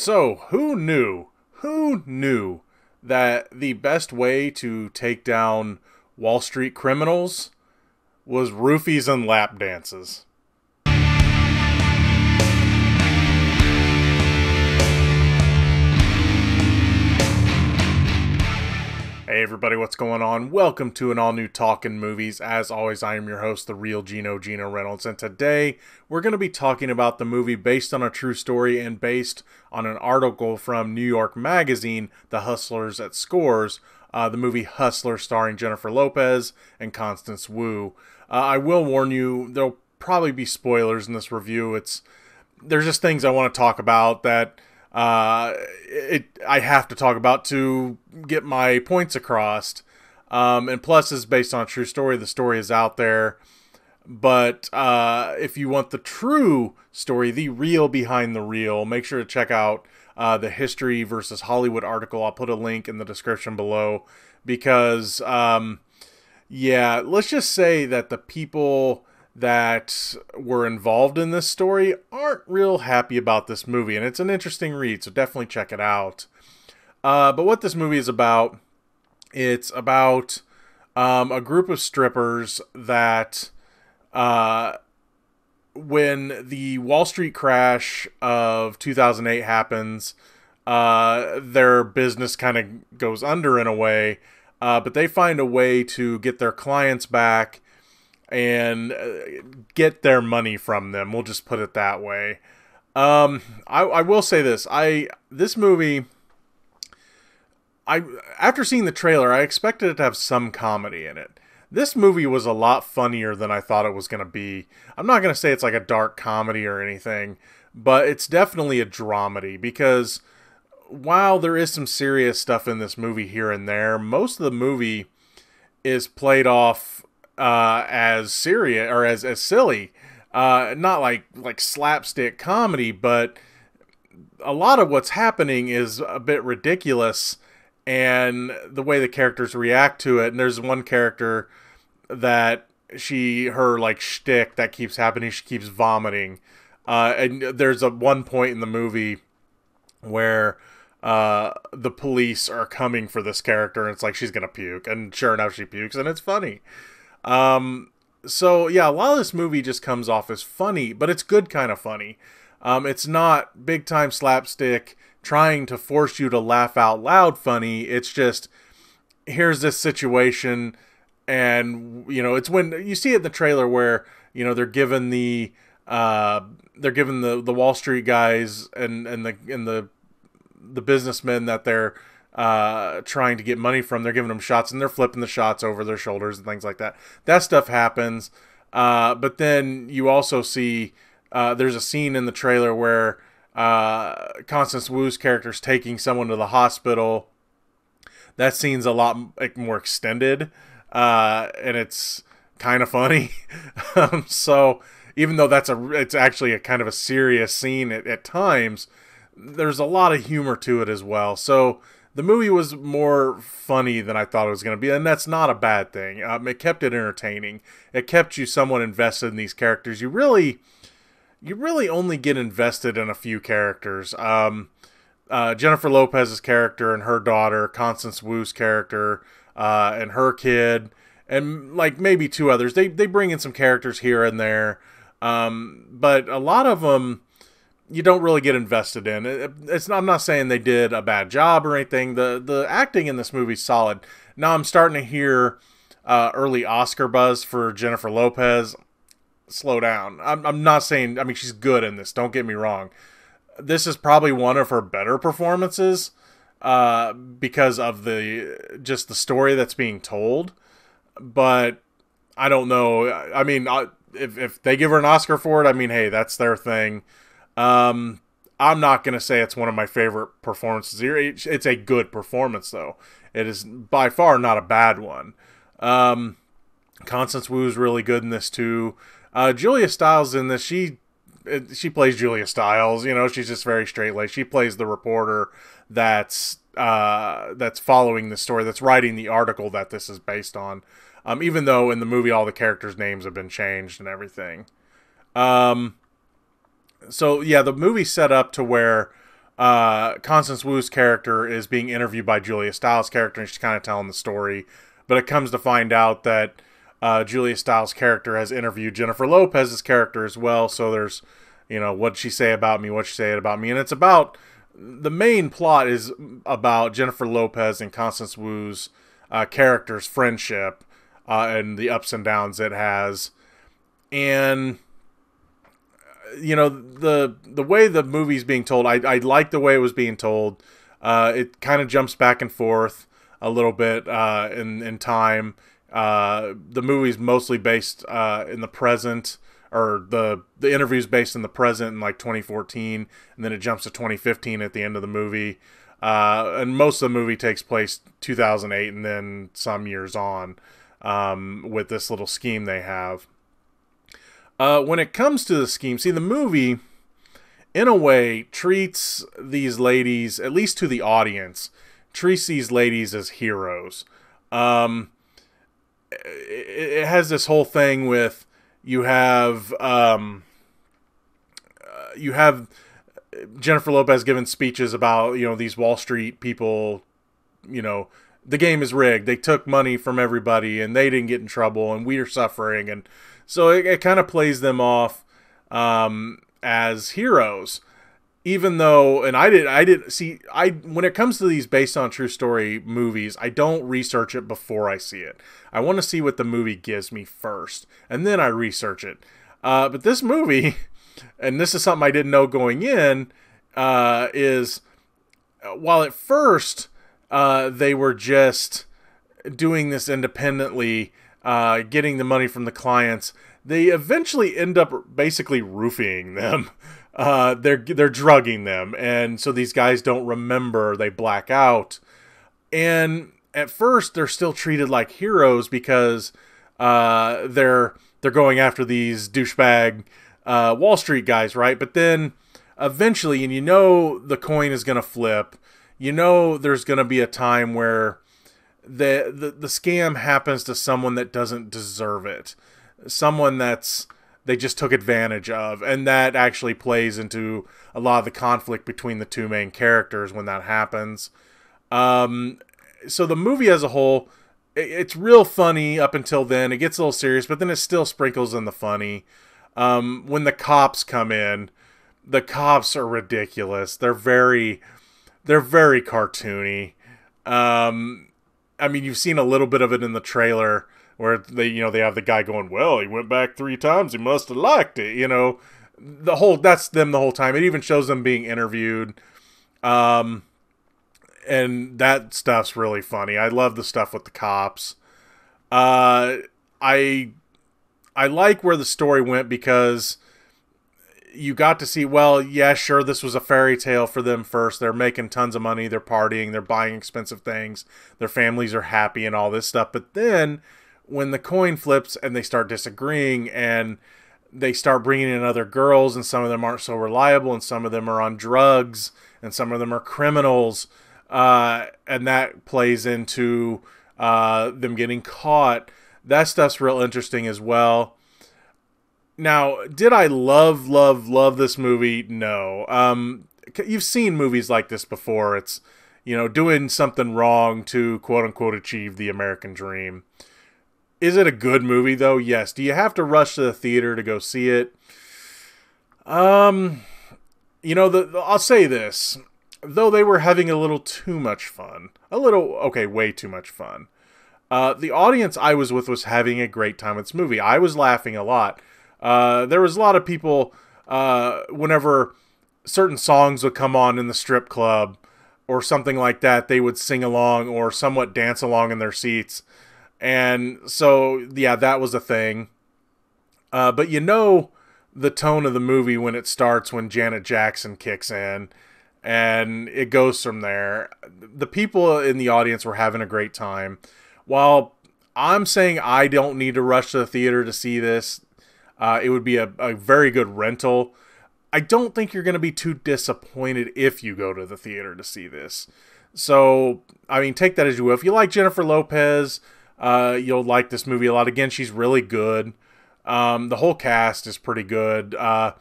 So, who knew? Who knew that the best way to take down Wall Street criminals was roofies and lap dances? Hey everybody, what's going on? Welcome to an all new Talkin' Movies. As always, I am your host, the Reel Geno Geno Reynolds, and today we're going to be talking about the movie based on a true story and based on an article from New York Magazine, The Hustlers at Scores, uh, the movie Hustler starring Jennifer Lopez and Constance Wu. Uh, I will warn you, there'll probably be spoilers in this review. It's there's just things I want to talk about that uh, it I have to talk about to get my points across. Um, and plus, is based on a true story. The story is out there. But uh, if you want the true story, the real behind the real, make sure to check out uh, the History versus Hollywood article. I'll put a link in the description below because, um, yeah, let's just say that the people that were involved in this story aren't real happy about this movie, and it's an interesting read, so definitely check it out. Uh, but what this movie is about, it's about um, a group of strippers that, uh, when the Wall Street crash of 2008 happens, uh, their business kind of goes under in a way, uh, but they find a way to get their clients back and uh, get their money from them. We'll just put it that way. Um, I, I will say this: I this movie, I after seeing the trailer, I expected it to have some comedy in it. This movie was a lot funnier than I thought it was going to be. I'm not going to say it's like a dark comedy or anything, but it's definitely a dramedy because while there is some serious stuff in this movie here and there, most of the movie is played off uh, as serious or as, as silly. Uh, not like like slapstick comedy, but a lot of what's happening is a bit ridiculous, and the way the characters react to it. And there's one character that she her like shtick that keeps happening. She keeps vomiting, uh, and there's a one point in the movie where uh, the police are coming for this character, and it's like she's gonna puke, and sure enough, she pukes, and it's funny. Um, so yeah, a lot of this movie just comes off as funny, but it's good kind of funny. Um, it's not big time slapstick trying to force you to laugh out loud funny. It's just here's this situation, and you know it's when you see it in the trailer where you know they're given the uh, they're given the the Wall Street guys and and the and the the businessmen that they're uh, trying to get money from. They're giving them shots and they're flipping the shots over their shoulders and things like that. That stuff happens. Uh, but then you also see uh, there's a scene in the trailer where uh, Constance Wu's character is taking someone to the hospital. That scene's a lot more extended, uh, and it's kind of funny. um, so even though that's a, it's actually a kind of a serious scene at, at times. There's a lot of humor to it as well. So the movie was more funny than I thought it was going to be, and that's not a bad thing. Um, it kept it entertaining. It kept you somewhat invested in these characters. You really, you really only get invested in a few characters. Um, uh, Jennifer Lopez's character and her daughter, Constance Wu's character, uh, and her kid, and like maybe two others. They they bring in some characters here and there, um, but a lot of them you don't really get invested in. It, it's not, I'm not saying they did a bad job or anything. The the acting in this movie is solid. Now I'm starting to hear uh, early Oscar buzz for Jennifer Lopez. Slow down. I'm, I'm not saying. I mean, she's good in this. Don't get me wrong. This is probably one of her better performances uh, because of the just the story that's being told. But I don't know. I mean, if if they give her an Oscar for it, I mean, hey, that's their thing. Um, I'm not going to say it's one of my favorite performances here. It's a good performance, though. It is by far not a bad one. Um, Constance Wu is really good in this too. Uh, Julia Stiles in this, she she plays Julia Stiles. You know, she's just very straight laced. She plays the reporter that's uh, that's following the story, that's writing the article that this is based on. Um, even though in the movie all the characters' names have been changed and everything. Um, so yeah, the movie set up to where uh, Constance Wu's character is being interviewed by Julia Stiles' character, and she's kind of telling the story. But it comes to find out that uh, Julia Stiles' character has interviewed Jennifer Lopez's character as well. So there's, you know, what she say about me, what she say about me, and it's about the main plot is about Jennifer Lopez and Constance Wu's uh, character's friendship uh, and the ups and downs it has, and you know the the way the movie's being told, I I like the way it was being told. Uh, it kind of jumps back and forth a little bit uh, in in time. Uh, the movie's mostly based uh, in the present, or the the interview's based in the present in like 2014, and then it jumps to 2015 at the end of the movie. Uh, and most of the movie takes place 2008 and then some years on um, with this little scheme they have. Uh, when it comes to the scheme, see, the movie, in a way, treats these ladies, at least to the audience, treats these ladies as heroes. Um, it, it has this whole thing with you have um, uh, you have Jennifer Lopez giving speeches about you know these Wall Street people, you know the game is rigged. They took money from everybody and they didn't get in trouble and we are suffering and so it, it kind of plays them off um, as heroes, even though and I did I did see I when it comes to these based on true story movies, I don't research it before I see it. I want to see what the movie gives me first and then I research it. Uh, but this movie, and this is something I didn't know going in, uh, is while at first uh, they were just doing this independently uh, getting the money from the clients, they eventually end up basically roofing them. Uh, they're they're drugging them, and so these guys don't remember. They black out, and at first they're still treated like heroes because uh, they're they're going after these douchebag uh, Wall Street guys, right? But then eventually, and you know the coin is going to flip. You know there's going to be a time where the, the the scam happens to someone that doesn't deserve it, someone that's they just took advantage of, and that actually plays into a lot of the conflict between the two main characters when that happens. Um, so the movie as a whole, it's real funny up until then. It gets a little serious, but then it still sprinkles in the funny. Um, when the cops come in, the cops are ridiculous. They're very, they're very cartoony. Um, I mean, you've seen a little bit of it in the trailer where they, you know, they have the guy going, "Well, he went back three times. He must have liked it." You know, the whole that's them the whole time. It even shows them being interviewed, um, and that stuff's really funny. I love the stuff with the cops. Uh, I I like where the story went because you got to see, well, yeah, sure, this was a fairy tale for them first. They're making tons of money, they're partying, they're buying expensive things, their families are happy and all this stuff. But then when the coin flips and they start disagreeing and they start bringing in other girls, and some of them aren't so reliable, and some of them are on drugs, and some of them are criminals, uh, and that plays into uh, them getting caught. That stuff's real interesting as well. Now, did I love, love, love this movie? No. Um, you've seen movies like this before. It's, you know, doing something wrong to quote unquote achieve the American dream. Is it a good movie though? Yes. Do you have to rush to the theater to go see it? Um, you know, the, the I'll say this. Though they were having a little too much fun, a little okay, way too much fun. Uh, the audience I was with was having a great time with this movie. I was laughing a lot. Uh, there was a lot of people uh, whenever certain songs would come on in the strip club or something like that, they would sing along or somewhat dance along in their seats. And so, yeah, that was a thing. Uh, but you know the tone of the movie when it starts when Janet Jackson kicks in and it goes from there. The people in the audience were having a great time. While I'm saying I don't need to rush to the theater to see this, uh, it would be a, a very good rental. I don't think you're going to be too disappointed if you go to the theater to see this. So, I mean, take that as you will. If you like Jennifer Lopez, uh, you'll like this movie a lot. Again, she's really good. Um, the whole cast is pretty good. Uh,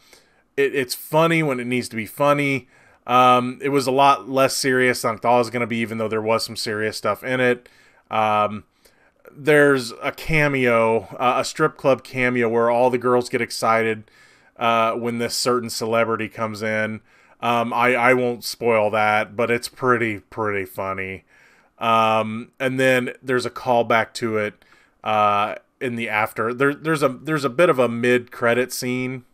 it, it's funny when it needs to be funny. Um, it was a lot less serious than I thought it was going to be, even though there was some serious stuff in it. Um, there's a cameo, uh, a strip club cameo, where all the girls get excited uh, when this certain celebrity comes in. Um, I, I won't spoil that, but it's pretty, pretty funny. Um, and then there's a callback to it uh, in the after. There, there's a there's a bit of a mid credit scene.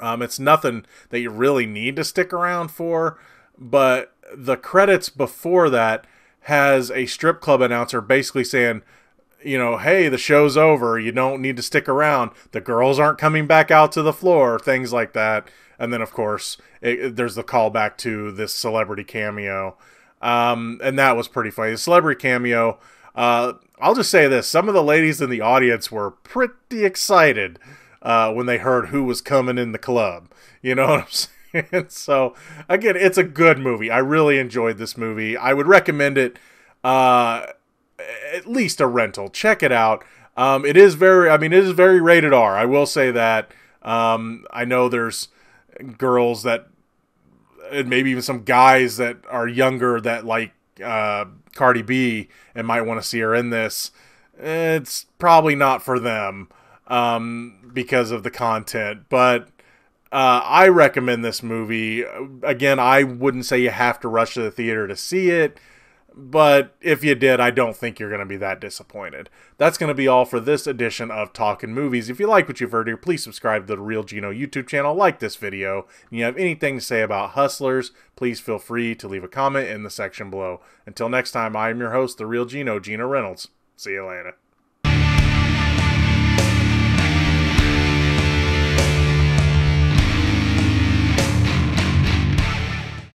Um, it's nothing that you really need to stick around for, but the credits before that has a strip club announcer basically saying, you know, hey, the show's over. You don't need to stick around. The girls aren't coming back out to the floor, things like that. And then, of course, it, there's the callback to this celebrity cameo. Um, and that was pretty funny. The celebrity cameo, uh, I'll just say this some of the ladies in the audience were pretty excited uh, when they heard who was coming in the club. You know what I'm saying? so, again, it's a good movie. I really enjoyed this movie. I would recommend it. Uh, at least a rental. Check it out. Um, it is very, I mean, it is very rated R. I will say that. Um, I know there's girls that, and maybe even some guys that are younger that like uh, Cardi B and might want to see her in this. It's probably not for them um, because of the content, but uh, I recommend this movie. Again, I wouldn't say you have to rush to the theater to see it. But if you did, I don't think you're going to be that disappointed. That's going to be all for this edition of Talking Movies. If you like what you've heard here, please subscribe to the Reel Geno YouTube channel, like this video, and you have anything to say about Hustlers, please feel free to leave a comment in the section below. Until next time, I am your host, the Reel Geno, Geno Reynolds. See you later.